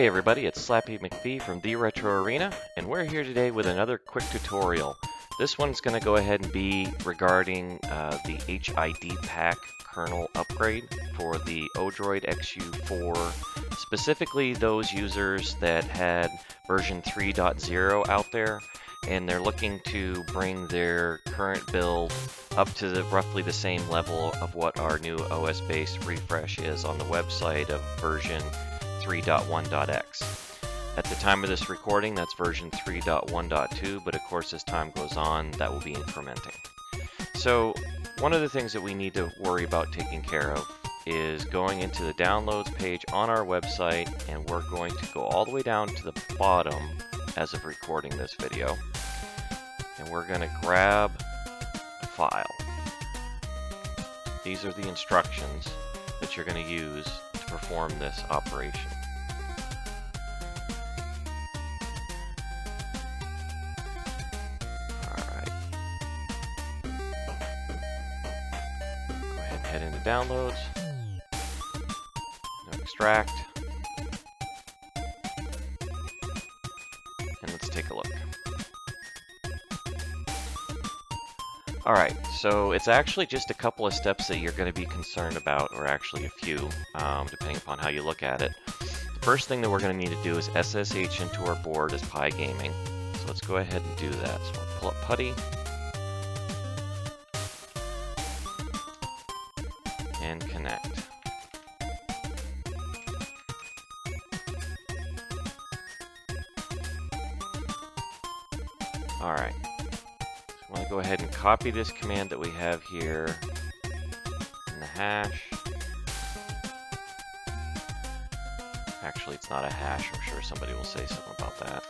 everybody, it's Slappy McPhee from The Retro Arena, and we're here today with another quick tutorial. This one's going to go ahead and be regarding uh, the HID pack kernel upgrade for the Odroid XU4, specifically those users that had version 3.0 out there, and they're looking to bring their current build up to the, roughly the same level of what our new OS-based refresh is on the website of version 3.1.x. At the time of this recording, that's version 3.1.2, but of course as time goes on, that will be incrementing. So one of the things that we need to worry about taking care of is going into the downloads page on our website, and we're going to go all the way down to the bottom as of recording this video. And we're going to grab a file. These are the instructions that you're going to use perform this operation. Alright. Go ahead and head into downloads. Extract. And let's take a look. Alright, so it's actually just a couple of steps that you're going to be concerned about, or actually a few, um, depending upon how you look at it. The first thing that we're going to need to do is SSH into our board as Pi Gaming. So let's go ahead and do that. So we'll pull up PuTTY. And connect. Alright. I'm going to go ahead and copy this command that we have here in the hash. Actually, it's not a hash. I'm sure somebody will say something about that.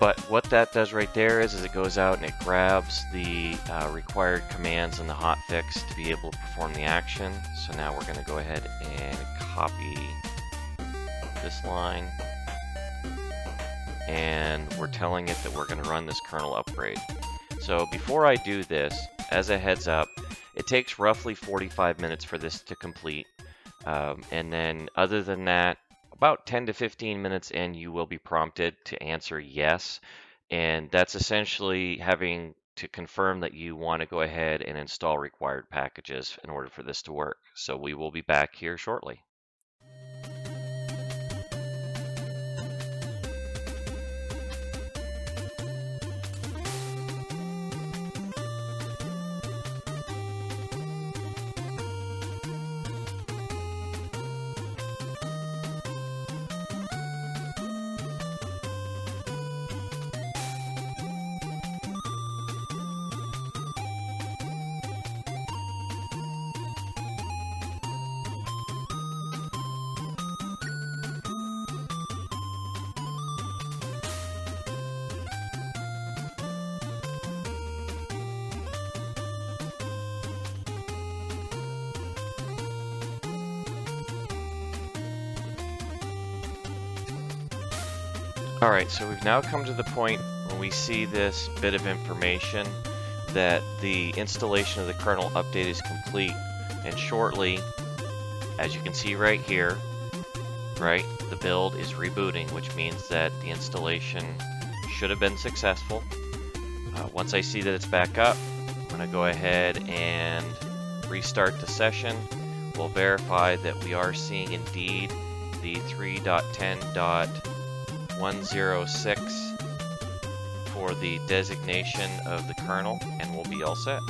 But what that does right there is, is it goes out and it grabs the uh, required commands in the hotfix to be able to perform the action. So now we're going to go ahead and copy this line. And we're telling it that we're going to run this kernel upgrade. So before I do this, as a heads up, it takes roughly 45 minutes for this to complete. Um, and then other than that, about 10 to 15 minutes in, you will be prompted to answer yes. And that's essentially having to confirm that you want to go ahead and install required packages in order for this to work. So we will be back here shortly. Alright, so we've now come to the point when we see this bit of information that the installation of the kernel update is complete. And shortly, as you can see right here, right, the build is rebooting, which means that the installation should have been successful. Uh, once I see that it's back up, I'm going to go ahead and restart the session. We'll verify that we are seeing indeed the 3.10. 106 for the designation of the kernel, and we'll be all set.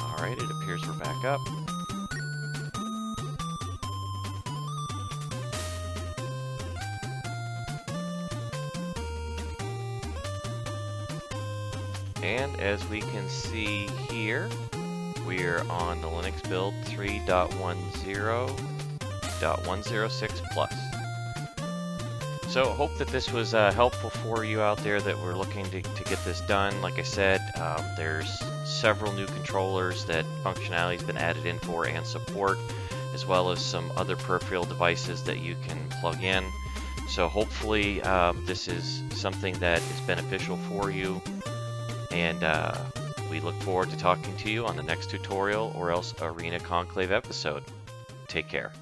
Alright, it appears we're back up. And as we can see here, we're on the Linux build 3.10.106 plus. So hope that this was uh, helpful for you out there that we're looking to, to get this done. Like I said, um, there's several new controllers that functionality has been added in for and support, as well as some other peripheral devices that you can plug in. So hopefully um, this is something that is beneficial for you. And uh, we look forward to talking to you on the next tutorial or else Arena Conclave episode. Take care.